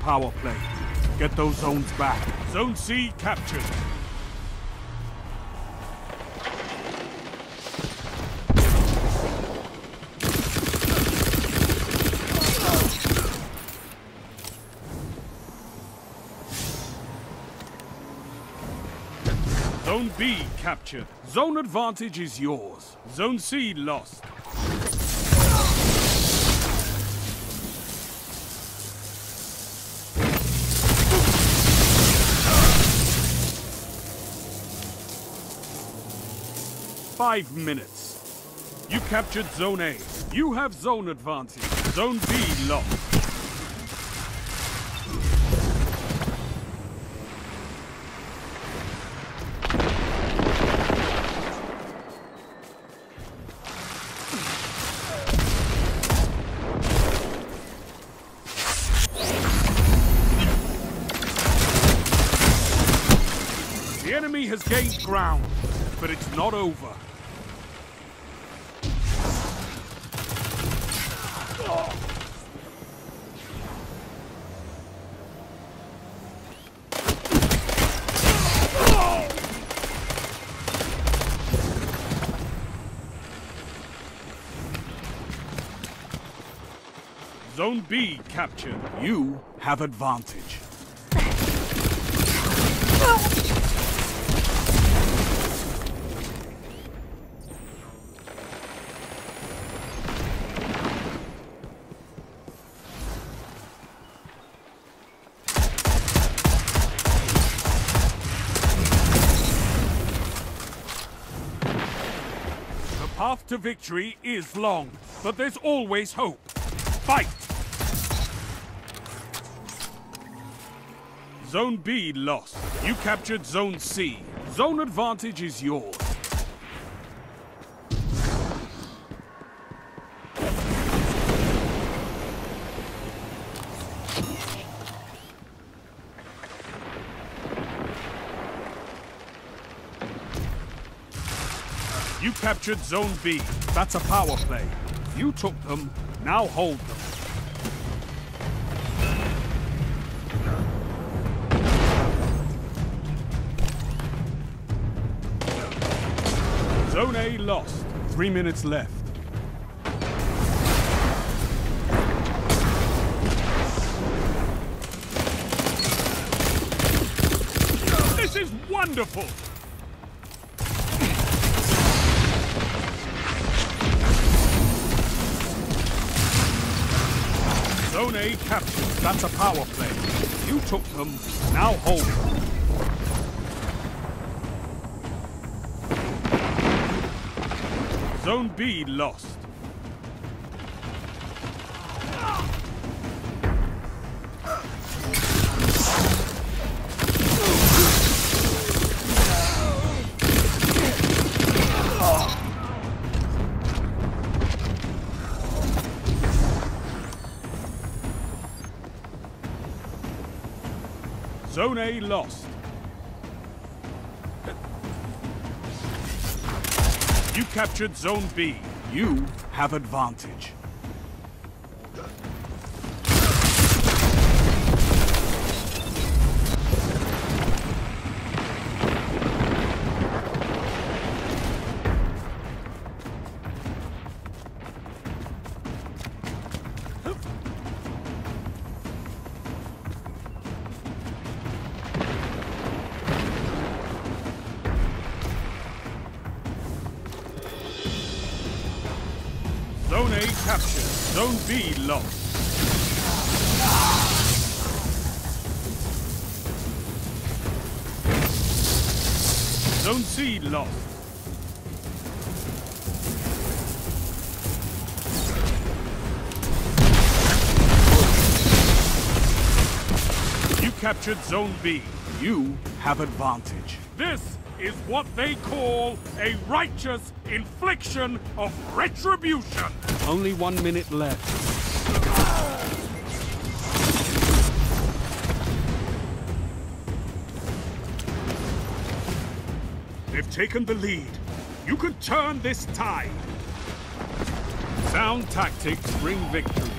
power play. Get those zones back. Zone C captured. Zone B captured. Zone advantage is yours. Zone C lost. Five minutes. You captured Zone A. You have zone advantage. Zone B lost. The enemy has gained ground, but it's not over. Zone B captured. You have advantage. The path to victory is long, but there's always hope. Fight! Zone B lost. You captured Zone C. Zone advantage is yours. You captured Zone B. That's a power play. You took them, now hold them. Zone A lost. Three minutes left. This is wonderful! Zone A captured. That's a power play. You took them, now hold them. Zone B lost. Zone A lost. You captured Zone B. You have advantage. Zone A captured. Zone B lost. Zone C lost. You captured Zone B. You have advantage. This is what they call a righteous infliction of retribution. Only one minute left. They've taken the lead. You could turn this tide. Sound tactics bring victory.